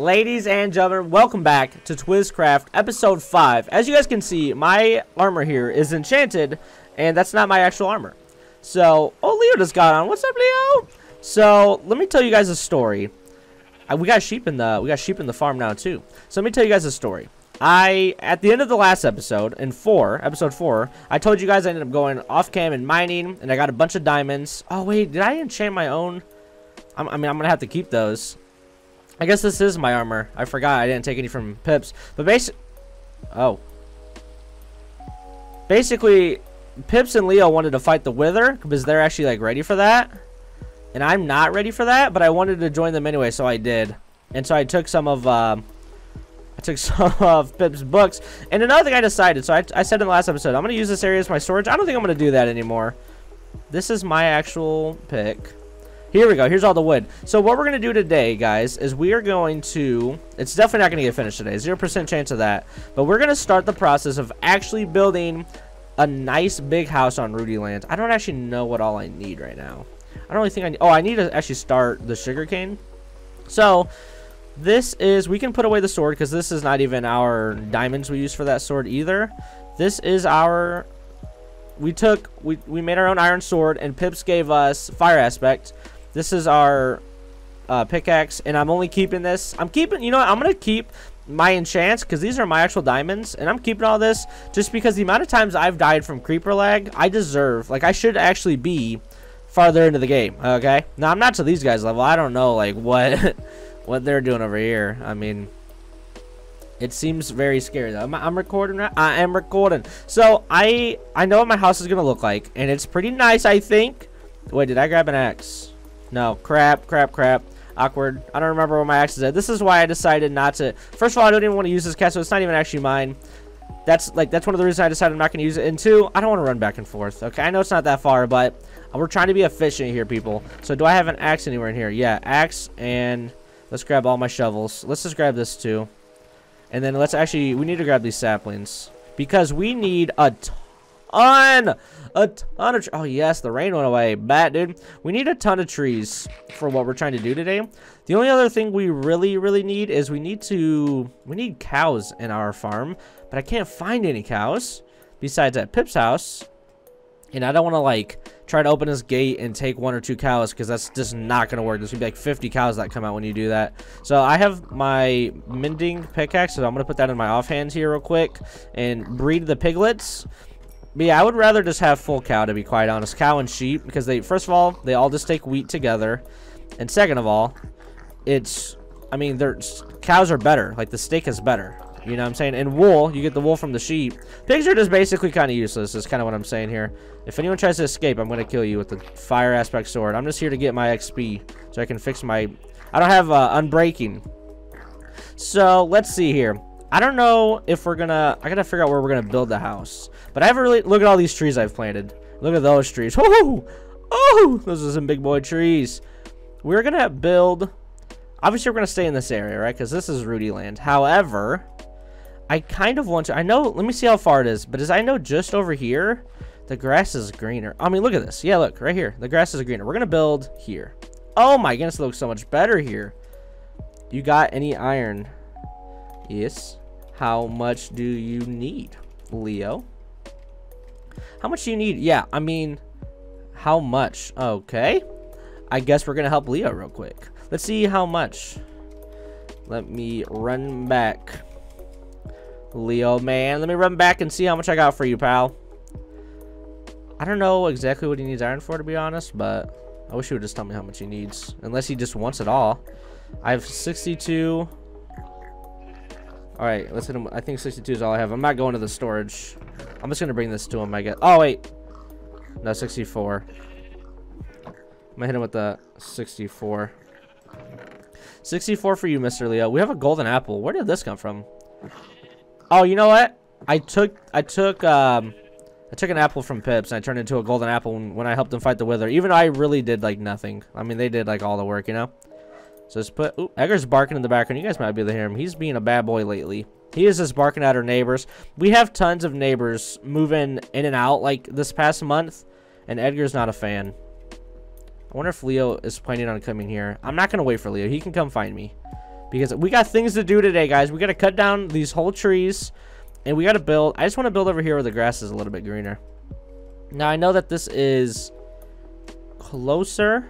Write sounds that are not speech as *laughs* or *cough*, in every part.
Ladies and gentlemen, welcome back to TwizzCraft episode 5. As you guys can see, my armor here is enchanted, and that's not my actual armor. So, oh, Leo just got on. What's up, Leo? So, let me tell you guys a story. Uh, we got sheep in the we got sheep in the farm now too. So let me tell you guys a story. I at the end of the last episode in four, episode four, I told you guys I ended up going off cam and mining, and I got a bunch of diamonds. Oh wait, did I enchant my own? I'm, I mean, I'm gonna have to keep those. I guess this is my armor. I forgot I didn't take any from Pips, but basic. Oh. Basically, Pips and Leo wanted to fight the Wither because they're actually like ready for that. And I'm not ready for that, but I wanted to join them anyway, so I did. And so I took some of, um, I took *laughs* some of Pip's books. And another thing I decided, so I, I said in the last episode, I'm going to use this area as my storage. I don't think I'm going to do that anymore. This is my actual pick. Here we go. Here's all the wood. So what we're going to do today, guys, is we are going to... It's definitely not going to get finished today. 0% chance of that. But we're going to start the process of actually building a nice big house on Rudey Land. I don't actually know what all I need right now. I don't really think I need... Oh, I need to actually start the sugarcane. So, this is... We can put away the sword because this is not even our diamonds we use for that sword either. This is our... We took... We, we made our own iron sword and Pips gave us fire aspect. This is our uh, pickaxe, and I'm only keeping this. I'm keeping, you know what, I'm going to keep my enchants, because these are my actual diamonds, and I'm keeping all this just because the amount of times I've died from creeper lag, I deserve, like, I should actually be farther into the game, okay? Now, I'm not to these guys' level. I don't know, like, what, *laughs* what they're doing over here. I mean... It seems very scary though. I'm, I'm, recording? I am recording. So I I know what my house is gonna look like, and it's pretty nice. I think. Wait, did I grab an axe? No, crap, crap, crap. Awkward. I don't remember where my axe is at. This is why I decided not to. First of all, I don't even want to use this cat, so it's not even actually mine. That's like that's one of the reasons I decided I'm not going to use it. And two, I don't want to run back and forth. Okay, I know it's not that far, but we're trying to be efficient here, people. So do I have an axe anywhere in here? Yeah, axe and let's grab all my shovels. Let's just grab this too. And then let's actually, we need to grab these saplings because we need a ton a ton of... Oh, yes, the rain went away. Bat, dude. We need a ton of trees for what we're trying to do today. The only other thing we really, really need is we need to... We need cows in our farm. But I can't find any cows besides at Pip's house. And I don't want to, like, try to open this gate and take one or two cows because that's just not going to work. There's going to be like 50 cows that come out when you do that. So I have my mending pickaxe, so I'm going to put that in my offhand here real quick and breed the piglets. But yeah, I would rather just have full cow, to be quite honest. Cow and sheep, because they, first of all, they all just take wheat together. And second of all, it's, I mean, they're, cows are better. Like, the steak is better. You know what I'm saying? And wool, you get the wool from the sheep. Pigs are just basically kind of useless, is kind of what I'm saying here. If anyone tries to escape, I'm going to kill you with the fire aspect sword. I'm just here to get my XP, so I can fix my... I don't have uh, unbreaking. So, let's see here. I don't know if we're gonna... I gotta figure out where we're gonna build the house. But I haven't really... Look at all these trees I've planted. Look at those trees. *laughs* Oh! Oh! Those are some big boy trees. We're gonna build... Obviously, we're gonna stay in this area, right? Because this is Rudey Land. However, I kind of want to... I know... Let me see how far it is. But as I know, just over here, the grass is greener. I mean, look at this. Yeah, look. Right here. The grass is greener. We're gonna build here. Oh my goodness, it looks so much better here. You got any iron? Yes. How much do you need, Leo? How much do you need? Yeah, I mean, how much? Okay. I guess we're going to help Leo real quick. Let's see how much. Let me run back. Leo, man. Let me run back and see how much I got for you, pal. I don't know exactly what he needs iron for, to be honest, but I wish he would just tell me how much he needs. Unless he just wants it all. I have 62. All right, let's hit him. I think 62 is all I have. I'm not going to the storage. I'm just going to bring this to him, I guess. Oh, wait. No, 64. I'm going to hit him with the 64. 64 for you, Mr. Leo. We have a golden apple. Where did this come from? Oh, you know what? I took, I took, um, I took an apple from Pips and I turned it into a golden apple when, when I helped them fight the Wither. Even though I really did, like, nothing. I mean, they did, like, all the work, you know? So let's put... Ooh, Edgar's barking in the background. You guys might be able to hear him. He's being a bad boy lately. He is just barking at our neighbors. We have tons of neighbors moving in and out like this past month. And Edgar's not a fan. I wonder if Leo is planning on coming here. I'm not going to wait for Leo. He can come find me. because we got things to do today, guys. We got to cut down these whole trees, and we got to build. I just want to build over here where the grass is a little bit greener. Now, I know that this is closer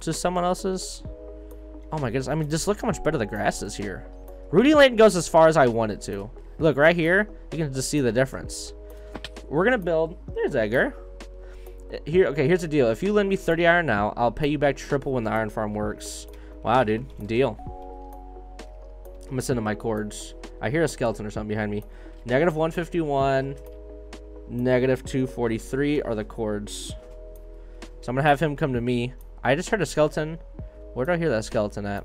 to someone else's. Oh my goodness. I mean, just look how much better the grass is here. Rudey Lane goes as far as I want it to. Look, right here, you can just see the difference. We're going to build... There's Edgar. Here, okay, here's the deal. If you lend me 30 iron now, I'll pay you back triple when the iron farm works. Wow, dude. Deal. I'm missing to my cords. I hear a skeleton or something behind me. Negative 151. Negative 243 are the cords. So I'm going to have him come to me. I just heard a skeleton. Where do I hear that skeleton at?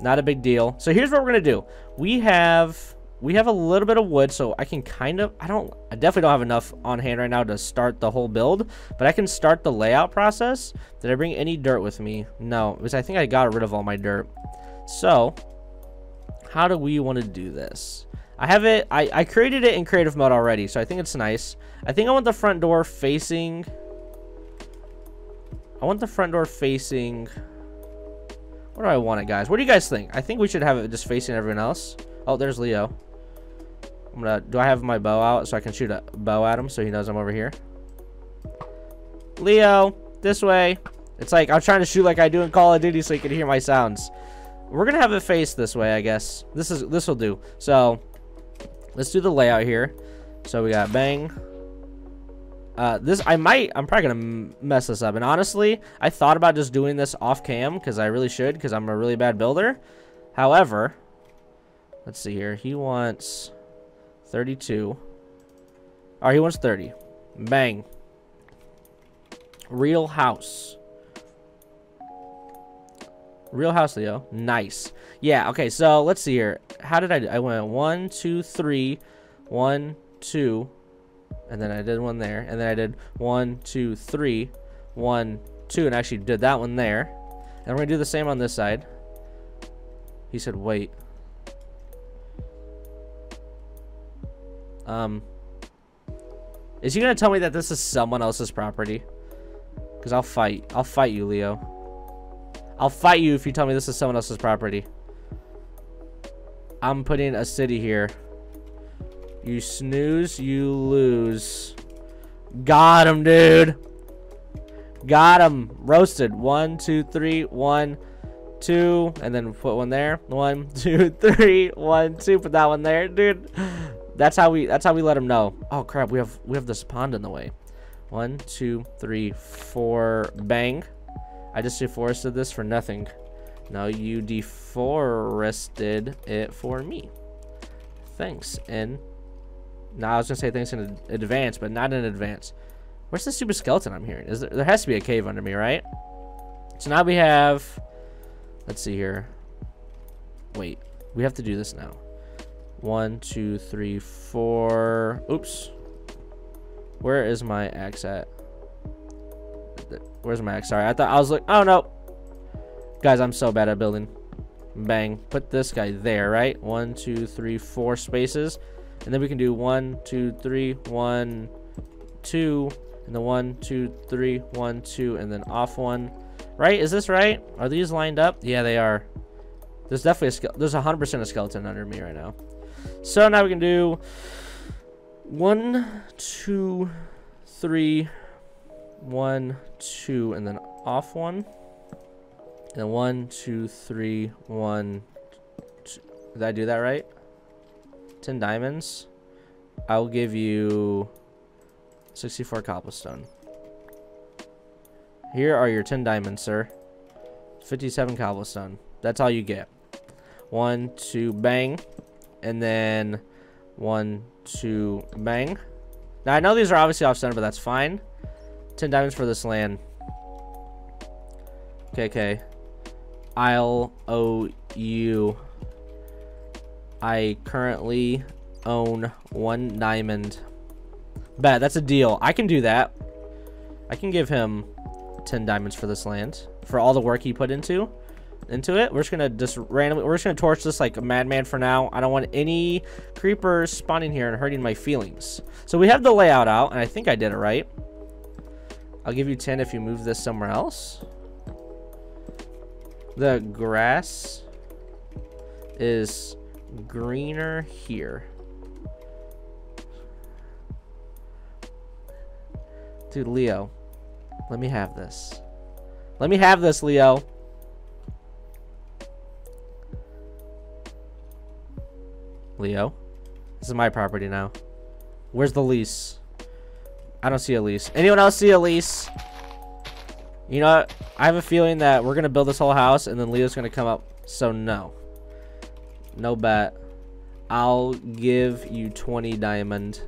Not a big deal. So here's what we're to do. We have we have a little bit of wood, so I can kind of, I don't, I definitely don't have enough on hand right now to start the whole build, but I can start the layout process. Did I bring any dirt with me? No, because I think I got rid of all my dirt. So, how do we want to do this? I have it, I, I created it in creative mode already, so I think it's nice. I think I want the front door facing, I want the front door facing, where do I want it, guys? What do you guys think? I think we should have it just facing everyone else. Oh, there's Leo. I'm gonna, do I have my bow out so I can shoot a bow at him so he knows I'm over here? Leo, this way. It's like, I'm trying to shoot like I do in Call of Duty so you can hear my sounds. We're gonna have it face this way, I guess. This is, this will do. So, let's do the layout here. So we got bang. Uh, this, I might, I'm probably gonna mess this up. And honestly, I thought about just doing this off cam because I really should because I'm a really bad builder. However, let's see here. He wants 32. All right, he wants 30. Bang. Real house. Real house, Leo. Nice. Yeah, okay, so let's see here. How did I do? I went one, two, three, one, two, and then I did one there. And then I did one, two, three, one, two, and I actually did that one there. And we're to do the same on this side. He said, wait. Um, is he gonna tell me that this is someone else's property? Because I'll fight. I'll fight you, Leo. I'll fight you if you tell me this is someone else's property. I'm putting a city here. You snooze, you lose. Got him, dude. Got him. Roasted. One, two, three, one, two. And then put one there. One, *laughs* two, three, one, two. Put that one there, dude. That's how we that's how we let him know. Oh crap, we have we have this pond in the way. One, two, three, four, bang. I just deforested this for nothing. Now you deforested it for me. Thanks. And now I was gonna say thanks in advance, but not in advance. Where's the super skeleton I'm hearing? Is there, there has to be a cave under me, right? So now we have. Let's see here. Wait, we have to do this now. One, two, three, four. Oops. Where is my axe at? Where's my axe? Sorry, I thought I was like, oh no. Guys, I'm so bad at building. Bang. Put this guy there, right? One, two, three, four spaces. And then we can do one, two, three, one, two, and then one, two, three, one, two, and then off one. Right? Is this right? Are these lined up? Yeah, they are. There's definitely a there's 100% a skeleton under me right now. So now we can do one, two, three, one, two, and then off one. And then one, two, three, one. Two. Did I do that right? 10 diamonds. I'll give you 64 cobblestone. Here are your 10 diamonds, sir. 57 cobblestone. That's all you get. One, two, bang and then one, two, bang. Now, I know these are obviously off-center, but that's fine. 10 diamonds for this land. Okay, okay. I'll owe you. I currently own one diamond. Bet, that's a deal. I can do that. I can give him 10 diamonds for this land. For all the work he put into into it. We're just gonna just randomly, we're just gonna torch this like a madman for now. I don't want any creepers spawning here and hurting my feelings. So we have the layout out, and I think I did it right. I'll give you 10 if you move this somewhere else. The grass. is greener here. Dude, Leo, let me have this. Let me have this, Leo. Leo, this is my property now. Where's the lease? I don't see a lease. Anyone else see a lease? You know? I have a feeling that we're going to build this whole house and then Leo's going to come up. So, no. No bet. I'll give you 20 diamond.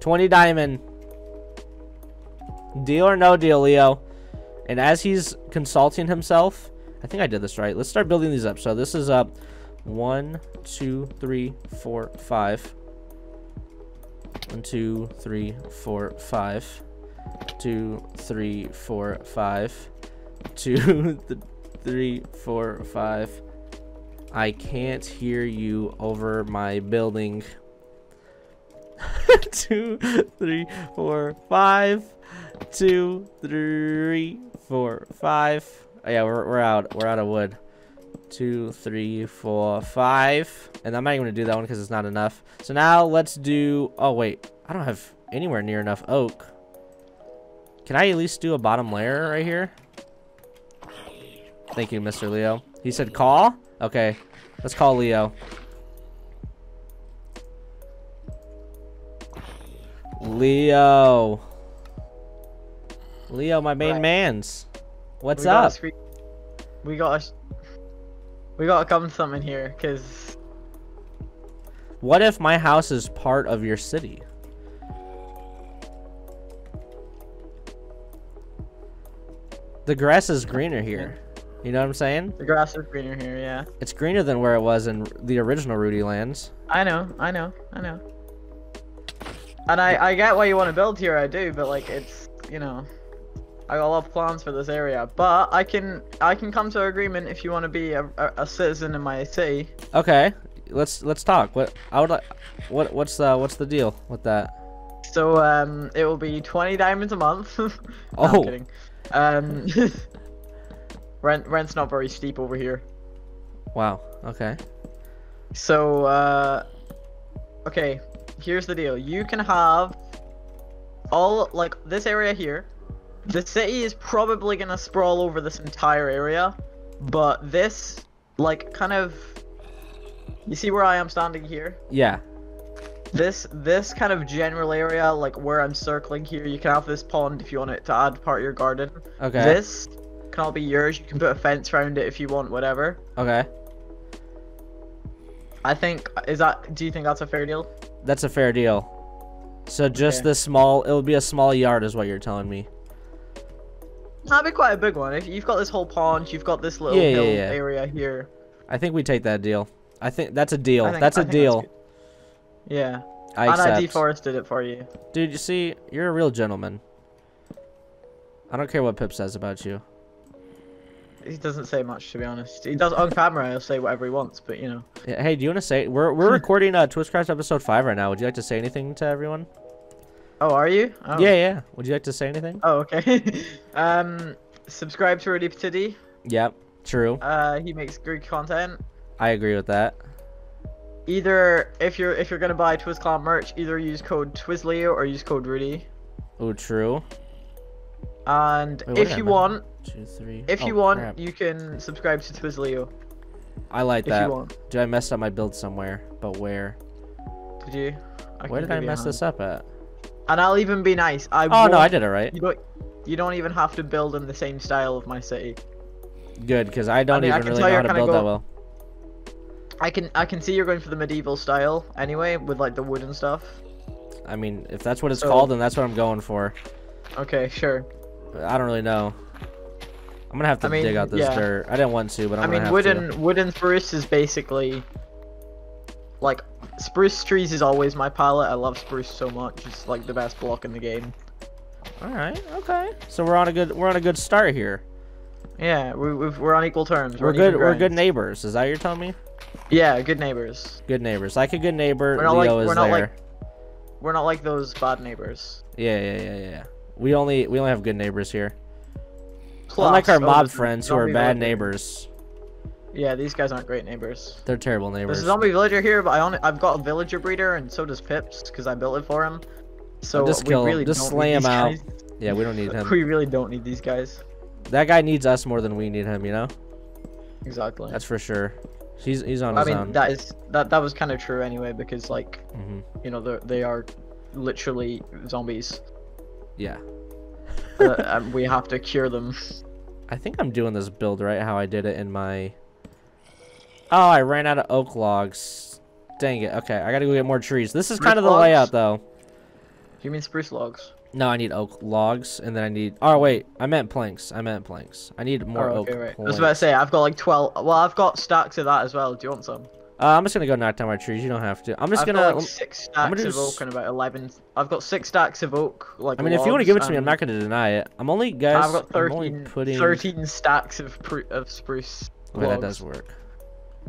20 diamond. Deal or no deal, Leo? And as he's consulting himself, I think I did this right. Let's start building these up. So this is up one, two, three, four, five. One, two, three, four, five. Two, three, four, five. *laughs* Two, th three, four, five. I can't hear you over my building. *laughs* two, three, four, five. Two, three, four, five. Oh, yeah, we're, we're out. We're out of wood. Two, three, four, five. And I'm not even going to do that one because it's not enough. So now let's do... Oh, wait. I don't have anywhere near enough oak. Can I at least do a bottom layer right here? Thank you, Mr. Leo. He said call? Okay. Let's call Leo. Leo. Leo, my main Right. man's. What's we up? scre- we gotta, we gotta come to something here, cause What if my house is part of your city? The grass is greener here. You know what I'm saying? the grass is greener here. Yeah, It's greener than where it was in the original Rudey lands. I know, I know, I know. And I, I get why you want to build here. I do, but like it's, you know, I got a lot of plans for this area. But I can, I can come to an agreement if you want to be a, a, a citizen in my city. Okay, let's let's talk. What I would like. What what's the what's the deal with that? So um, it will be 20 diamonds a month. *laughs* No, Oh. I'm kidding. Um, *laughs* rent rent's not very steep over here. Wow. Okay. So, uh, okay, here's the deal. You can have all, like, this area here. The city is probably gonna sprawl over this entire area, but this, like, kind of, you see where I am standing here? Yeah. This, this kind of general area, like where I'm circling here, you can have this pond if you want it to add part of your garden. Okay. This can all be yours. You can put a fence around it if you want, whatever. Okay. I think, is that, do you think that's a fair deal? That's a fair deal. So just Okay. this small, it'll be a small yard, is what you're telling me. That'd be quite a big one. If you've got this whole pond, you've got this little Yeah, yeah, hill yeah. area here. I think we take that deal. I think that's a deal. Think- that's I a deal. good. yeah. I and accept. I deforested it for you. Dude, you see, you're a real gentleman. I don't care what Pip says about you. He doesn't say much, to be honest. He does on camera. He'll say whatever he wants, but you know. Yeah, Hey, do you want to say we're we're *laughs* recording uh TwizzCraft episode five right now? Would you like to say anything to everyone? Oh, are you? Oh. Yeah, yeah. Would you like to say anything? Oh, okay. *laughs* um, subscribe to RudeyPaTudey. Yep. True. Uh, he makes good content. I agree with that. Either if you're if you're gonna buy TwizzClan merch, either use code TwizzLeo or use code Rudey. Oh, true. And Wait, if you want, Two, three. if Oh, you want, crap. you can subscribe to TwizzLeo. I like that. you want. Dude, I messed up my build somewhere, but where? Did you? Where did I mess this up at? And I'll even be nice. I Oh no, I did it right. You don't. You don't even have to build in the same style of my city. Good, because I don't mean, I even can really know how to build that well. I can I can see you're going for the medieval style anyway, with like the wood and stuff. I mean, if that's what it's So- called, then that's what I'm going for. Okay, sure. I don't really know. I'm gonna have to I mean, dig out this yeah. dirt. I didn't want to, but I'm I gonna mean, have wood to. and wood and spruce is basically like spruce trees is always my palette. I love spruce so much. It's like the best block in the game. All right, okay. So we're on a good we're on a good start here. Yeah, we, we've, we're on equal terms. We're on good. We're good neighbors. Is that what you're telling me? Yeah, good neighbors. Good neighbors. Like a good neighbor, We're not like- Leo is we're not there. like- We're not like those bad neighbors. Yeah, yeah, yeah, yeah. We only we only have good neighbors here. Plus, Unlike our oh, mob there's friends who are bad neighbors. Yeah, these guys aren't great neighbors. They're terrible neighbors. There's a zombie villager here, but I only, I've got a villager breeder, and so does Pips, because I built it for him. So just kill him. really Just don't slay him out. guys. *laughs* Yeah, we don't need him. *laughs* We really don't need these guys. That guy needs us more than we need him. You know, Exactly. that's for sure. He's he's on I his mean, own. that is that that was kind of true anyway, because like hmm you know they they are literally zombies. Yeah. Uh, we have to cure them. I think I'm doing this build right how I did it in my. Oh, I ran out of oak logs. Dang it. Okay, I gotta go get more trees. This is Spruce kind of the logs? layout, though. Do you mean spruce logs? No, I need oak logs, and then I need. Oh wait, I meant planks. I meant planks. I need more oh, oak. okay, right. I was about to say I've got like twelve. Well, I've got stacks of that as well. Do you want some? Uh, I'm just gonna go knock down my trees. You don't have to. I'm just I've gonna. got like six I'm stacks gonna of oak and about eleven. I've got six stacks of oak. Like I mean, if you want to give it to me, I'm not gonna deny it. I'm only guys. I've got I'm 13, putting. 13 stacks of pr- of spruce. Okay, that does work.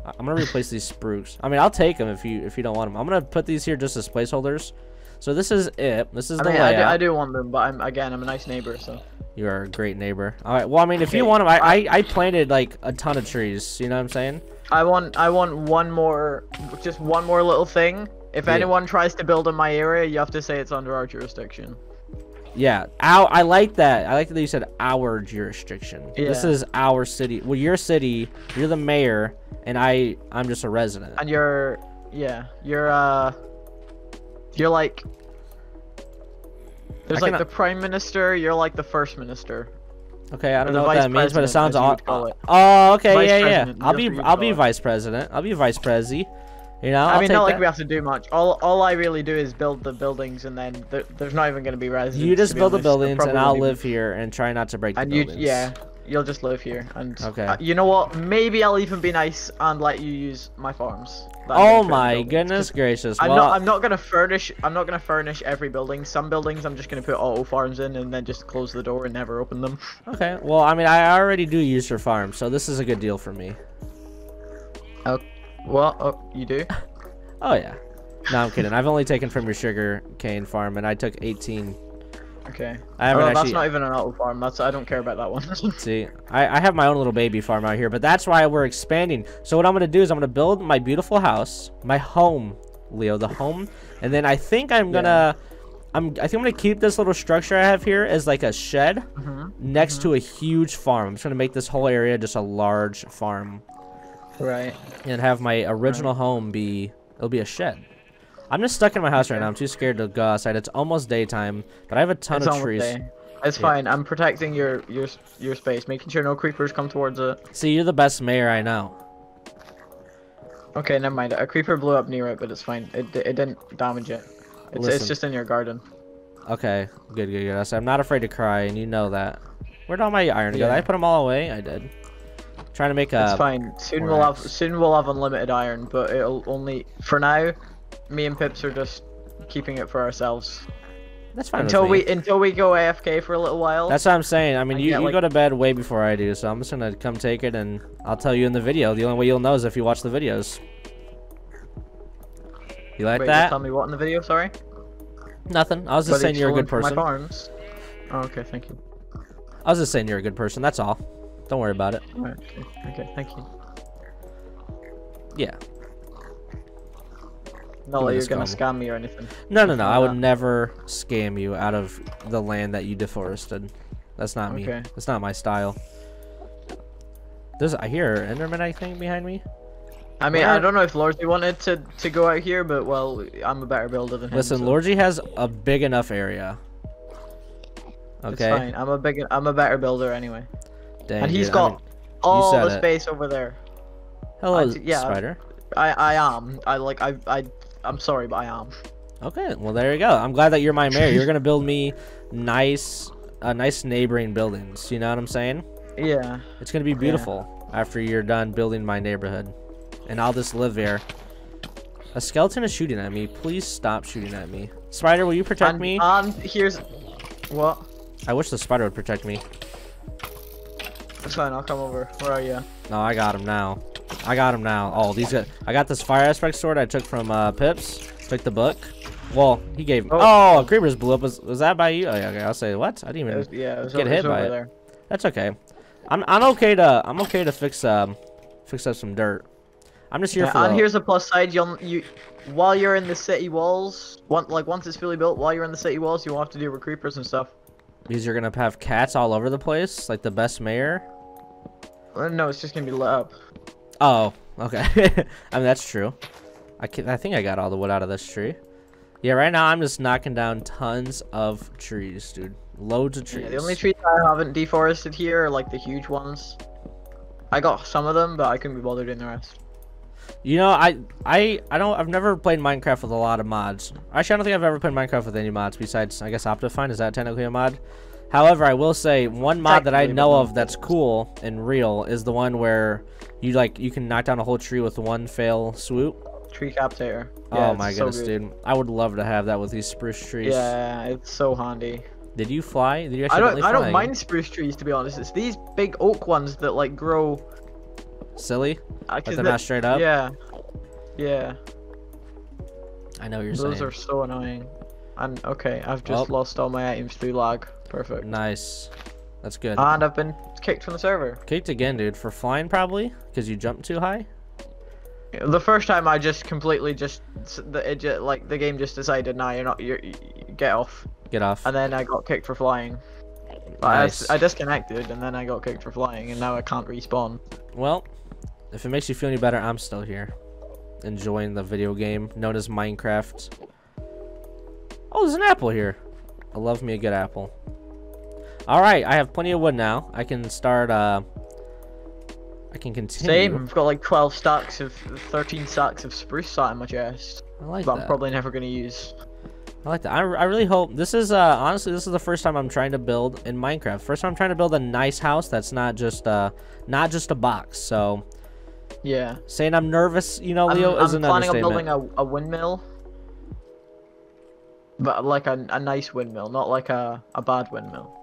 I'm gonna replace these spruce. I mean, I'll take them if you if you don't want them. I'm gonna put these here just as placeholders. So this is it. This is I the mean, I do. I do want them, but I'm again, I'm a nice neighbor, so. You are a great neighbor. All right. Well, I mean, if you want them, I, I I planted like a ton of trees. You know what I'm saying? I want, I want one more, just one more little thing. If Yeah. anyone tries to build in my area, you have to say it's under our jurisdiction. Yeah. Our, I like that. I like that you said our jurisdiction. Yeah. This is our city. Well, your city. You're the mayor, and I I'm just a resident. And you're, yeah, you're, uh, you're like, there's I like cannot- the prime minister. You're like the first minister. Okay, I don't know what that means, but it sounds as you aw- would call it. Oh, okay, Vice yeah, yeah. I'll be I'll be it. vice president. I'll be vice prezi. You know, I I'll mean, take not like we have to do much. All, all I really do is build the buildings, and then there, there's not even going to be residents. You just build the honest. There buildings, and I'll live here and try not to break the And you, buildings. yeah, you'll just live here. And Okay. uh, you know what? Maybe I'll even be nice and let you use my farms. Oh gonna put in my goodness gracious! I'm well, not. I'm not gonna furnish. I'm not gonna furnish every building. Some buildings I'm just gonna put auto farms in and then just close the door and never open them. *laughs* okay. Well, I mean, I already do use your farm, so this is a good deal for me. well Oh, you do? *laughs* Oh yeah. No, I'm kidding. I've only taken from your sugar cane farm, and I took 18. Okay. I haven't Oh, actually. that's not even an auto farm. That's I don't care about that one. *laughs* See, I, I have my own little baby farm out here, but that's why we're expanding. So what I'm gonna do is I'm gonna build my beautiful house, my home, Leo, the home, and then I think I'm gonna, I'm I think I'm gonna keep this little structure I have here as like a shed Mhm. next to a huge farm. I'm just gonna make this whole area just a large farm Right. and have my original home be it'll be a shed. I'm just stuck in my house right now. I'm too scared to go outside. It's almost daytime, but I have a ton It's of trees. day. It's Yeah. fine. I'm protecting your your your space, making sure no creepers come towards it. See, you're the best mayor I know. Okay, never mind. A creeper blew up near it, but it's fine. It it didn't damage it. It's it's just in your garden. Okay, good, good, good. I'm not afraid to cry, and you know that. Where'd all my iron go? Did I put them all away? I did. Trying to make a. It's fine. Soon we'll have soon we'll have unlimited iron, but it'll only for now. Me and Pips are just keeping it for ourselves That's fine. until we until we go AFK for a little while. That's what I'm saying. I mean, I you, get, you like- go to bed way before I do, so I'm just gonna come take it, and I'll tell you in the video. The only way you'll know is if you watch the videos. You like Wait, that? tell me what in the video. Sorry. Nothing. I was just Whether saying you're a good person. My farms. Oh, okay, thank you. I was just saying you're a good person. That's all. Don't worry about it. Okay, okay, thank you. Yeah. Not me that you're gonna scam me or anything. No, no, no. I would never scam you out of the land that you deforested. That's not me. Okay. That's not my style. There's I hear Enderman I think behind me. I mean, Where- I don't know if Lordsi wanted to to go out here, but well, I'm a better builder than him. Listen, so Lordsi has a big enough area. Okay. It's fine. I'm a big. I'm a better builder anyway. Dang, and he's dude, I got mean- all the it. space over there. hello, I yeah. spider. I I am. I like. I I. I'm sorry, but I am. Okay, well there you go. I'm glad that you're my mayor. You're *laughs* gonna build me nice, uh, nice neighboring buildings. You know what I'm saying? Yeah. It's gonna be beautiful after you're done building my neighborhood, and I'll just live there. A skeleton is shooting at me. Please stop shooting at me. Spider, will you protect me? Um, here's what. I wish the spider would protect me. It's fine. I'll come over. Where are you? No, I got him now. I got him now. Oh, these got. I got this fire aspect sword I took from uh, Pips. Took the book. Well, he gave. Oh, Oh. creepers blew up. Was, was that by you? Oh yeah. Okay. I'll say what? I didn't It even. was, yeah. It was Get over, hit by it. there. That's okay. I'm I'm okay to I'm okay to fix um fix up some dirt. I'm just here Yeah, for and here's the plus side. You'll you while you're in the city walls, one, like once it's fully built, while you're in the city walls, you won't have to deal with creepers and stuff. because you're gonna have cats all over the place, like the best mayor. Uh, No, it's just gonna be lit up. Oh, okay. *laughs* I mean that's true. I can, I think I got all the wood out of this tree. Yeah, right now I'm just knocking down tons of trees, dude. Loads of trees. Yeah, the only trees I haven't deforested here are like the huge ones. I got some of them, but I couldn't be bothered in the rest. You know, I I I don't I've never played Minecraft with a lot of mods. Actually, I don't think I've ever played Minecraft with any mods besides I guess Optifine. Is that technically a mod? However, I will say one mod that I know of that's cool and real is the one where you like you can knock down a whole tree with one fail swoop. Tree Capitator. oh Yeah, my it's so goodness, dude! I would love to have that with these spruce trees. Yeah, it's so handy. Did you fly? Did you I actually don't. I don't mind spruce trees to be honest. It's these big oak ones that like grow. Silly, I but can. they're not straight up. Yeah. Yeah. I know you're Those saying. are so annoying. And okay, I've just Well- lost all my items through lag. Perfect. Nice. That's good. And I've been kicked from the server. Kicked again, dude. For flying, probably because you jumped too high. The first time I just completely just the it like the game just decided, nah, you're not. You're, you get off. Get off. And then I got kicked for flying. I, Nice. s- I disconnected and then I got kicked for flying and now I can't respawn. Well, if it makes you feel any better, I'm still here. Enjoying the video game known as Minecraft. Oh, there's an apple here. I love me a good apple. Alright, I have plenty of wood now. I can start, uh... I can continue. Same. I've got like 12 stacks of 13 stacks of spruce sat in my chest. I like that. But I'm probably never gonna use. I like that. I, I really hope... This is, uh... Honestly, this is the first time I'm trying to build in Minecraft. First time I'm trying to build a nice house that's not just, uh... Not just a box, so... Yeah. Saying I'm nervous, you know, I'm, Leo, is I'm an planning on building a, a windmill. But like a, a nice windmill, not like a, a bad windmill.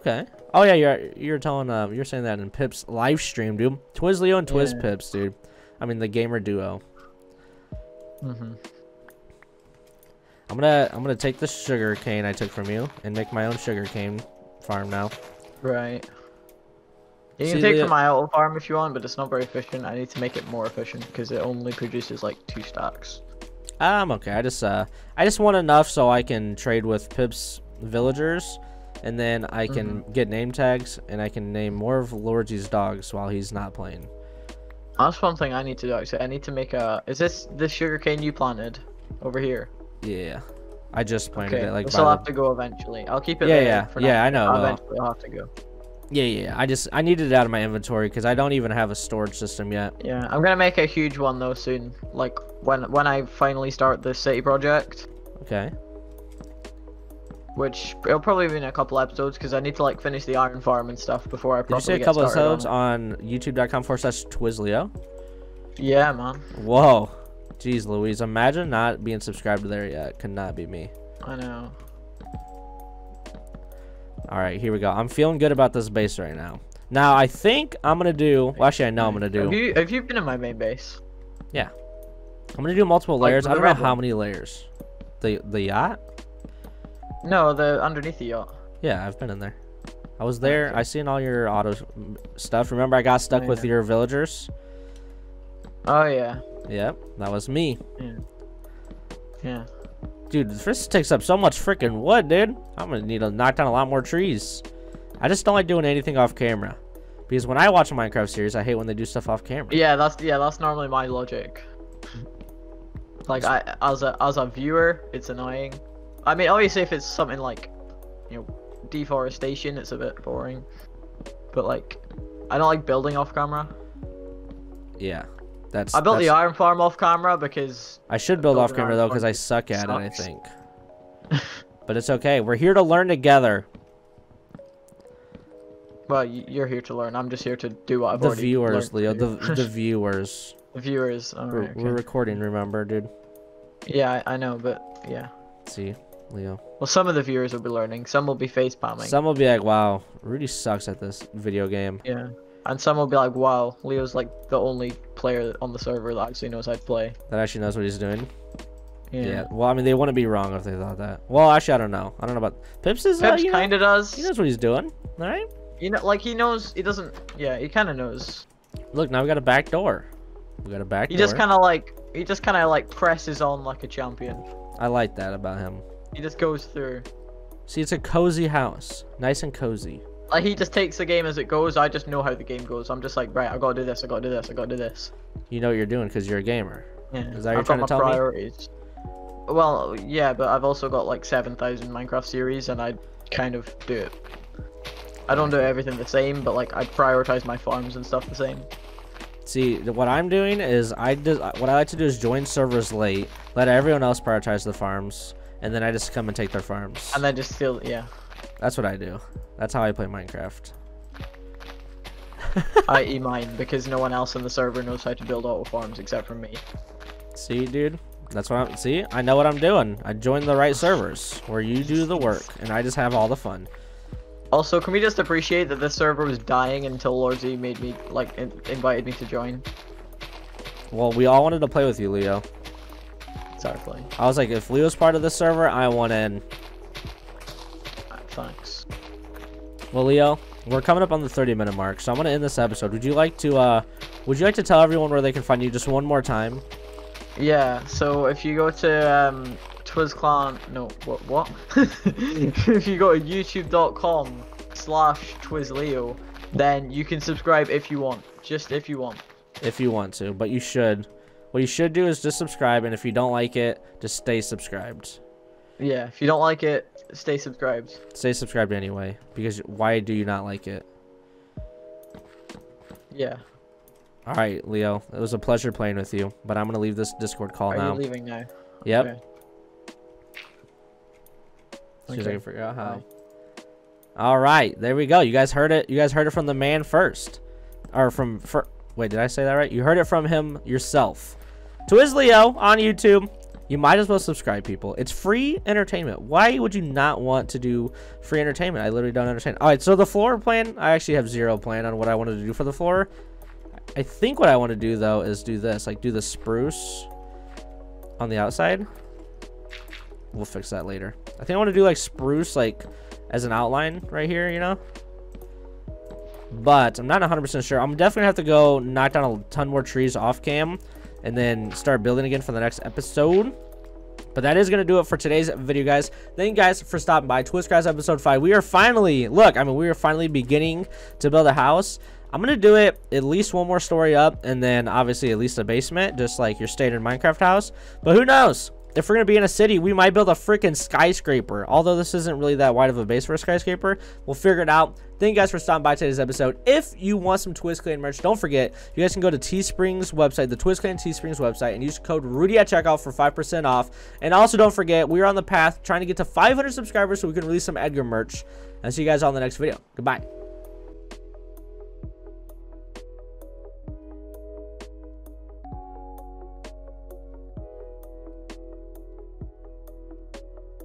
Okay. Oh yeah, you're you're telling uh you're saying that in Pip's live stream, dude. Twizz Leo and Twizz Yeah. Pips, dude. I mean the gamer duo. hmm I'm gonna I'm gonna take the sugar cane I took from you and make my own sugar cane farm now. Right. You See, can take Leo- from my old farm if you want, but it's not very efficient. I need to make it more efficient because it only produces like two stacks. I'm okay. I just uh I just want enough so I can trade with Pip's villagers and then I can Mm-hmm. get name tags and I can name more of Lordsi's dogs while he's not playing. That's one thing I need to do. Actually, I need to make a. Is this the sugarcane you planted over here? Yeah. I just planted Okay, it like will the- have to go eventually. I'll keep it Yeah, there yeah, yeah, now. I know it will. Eventually, I'll have to go. Yeah, yeah, yeah. I just I needed it out of my inventory because I don't even have a storage system yet. Yeah, I'm gonna make a huge one though soon. Like when when I finally start the city project, Okay. Which it'll probably be in a couple episodes because I need to like finish the iron farm and stuff before I Did you say a couple started on episodes on youtube.com forward slash TwizzLeo? it. Yeah, man. Whoa. Jeez Louise, imagine not being subscribed there yet. Could not be me. I know. Alright, here we go. I'm feeling good about this base right now. Now I think I'm gonna do well actually I know I'm gonna Have do you have you been in my main base? Yeah. I'm gonna do multiple layers. the I don't know how many layers. The the yacht? No, the underneath the yacht. Yeah, I've been in there. I was there. I seen all your auto stuff. Remember I got stuck Oh, with yeah. your villagers? Oh yeah, Yep, that was me. yeah. Dude, this takes up so much freaking wood, dude. I'm gonna need to knock down a lot more trees. I just don't like doing anything off camera. Because when I watch a Minecraft series, I hate when they do stuff off camera. Yeah, that's yeah, that's normally my logic. Like I as a as a viewer, it's annoying. I mean, obviously if it's something like, you know, deforestation, it's a bit boring. But like, I don't like building off camera. Yeah. That's I built the iron farm off camera because I should build off camera though because I suck at it, I think. *laughs* but it's okay. We're here to learn together. well, you're here to learn. I'm just here to do what I've The already viewers, Leo. The the *laughs* viewers. The viewers. We're, Alright, we're recording, remember, dude? Yeah, I, I know, but yeah. See, Leo. Well, some of the viewers will be learning. Some will be face palming. Some will be like, "Wow, Rudey sucks at this video game." Yeah. And some will be like, wow, Leo's like the only player on the server that actually knows how to play. That actually knows what he's doing. Yeah. Yeah. Well, I mean, they wouldn't be wrong if they thought that. Well, actually, I don't know. I don't know about Pips. Is uh, Pips you know, kinda does. he knows what he's doing. All right. You know, like he knows, he doesn't, yeah, he kinda knows. Look, now we got a back door. We got a back door. He door. just kind of like he just kind of like presses on like a champion. I like that about him. He just goes through. See, it's a cozy house. Nice and cozy. Like he just takes the game as it goes. I just know how the game goes. I'm just like, right, I gotta do this. I gotta do this. I gotta do this. You know what you're doing because you're a gamer. Yeah. Is that you're I've trying got to my tell me? priorities. Well, yeah, but I've also got like 7,000 Minecraft series, and I kind of do it. I don't do everything the same, but like I prioritize my farms and stuff the same. See, what I'm doing is I do, what I like to do is join servers late, let everyone else prioritize the farms, and then I just come and take their farms. And then just steal, yeah, That's what I do. That's how I play Minecraft. *laughs* I eat *laughs* mine because no one else in the server knows how to build auto farms except for me. See, dude? That's what I'm. See, I know what I'm doing. I joined the right servers where you do the work, and I just have all the fun. Also, can we just appreciate that this server was dying until Lordsi made me like in invited me to join? Well, we all wanted to play with you, Leo. Exactly. I was like, if Leo's part of the server, I want in. Thanks. Well, Leo, we're coming up on the 30 minute mark, so I'm gonna end this episode. Would you like to, uh, would you like to tell everyone where they can find you just one more time? Yeah, so if you go to um, TwizzClan, no, what, what? *laughs* if you go to youtube.com slash TwizzLeo, then you can subscribe if you want, just if you want. If you want to, but you should. What you should do is just subscribe, and if you don't like it, just stay subscribed. Yeah, if you don't like it, stay subscribed. Stay subscribed anyway, because why do you not like it? Yeah. All right, Leo, it was a pleasure playing with you, but I'm gonna leave this Discord call Are now. you leaving now? Yep. Okay. I Okay. can figure out how. Bye. All right, there we go. You guys heard it. You guys heard it from the man first, or from fir- Wait, did I say that right? You heard it from him yourself. Twizz Leo on YouTube. You might as well subscribe, people. It's free entertainment. Why would you not want to do free entertainment? I literally don't understand. All right, so the floor plan, I actually have zero plan on what I wanted to do for the floor. I think what I want to do though is do this, like do the spruce on the outside. We'll fix that later. I think I want to do like spruce like as an outline right here, you know? But I'm not 100% sure. I'm definitely gonna have to go knock down a ton more trees off cam and then start building again for the next episode. But that is going to do it for today's video, guys. Thank you guys for stopping by. TwizzCraft episode 5. We are finally, look, I mean, we are finally beginning to build a house. I'm going to do it at least one more story up and then obviously at least a basement, just like your standard Minecraft house. But who knows? If we're going to be in a city, we might build a freaking skyscraper. Although this isn't really that wide of a base for a skyscraper, we'll figure it out. Thank you guys for stopping by today's episode. If you want some Twizz Clan merch, don't forget, you guys can go to Teespring's website, the Twizz Clan Teespring's website, and use code Rudey at checkout for 5% off. And also don't forget, we are on the path trying to get to 500 subscribers so we can release some Edgar merch. And see you guys on the next video. Goodbye.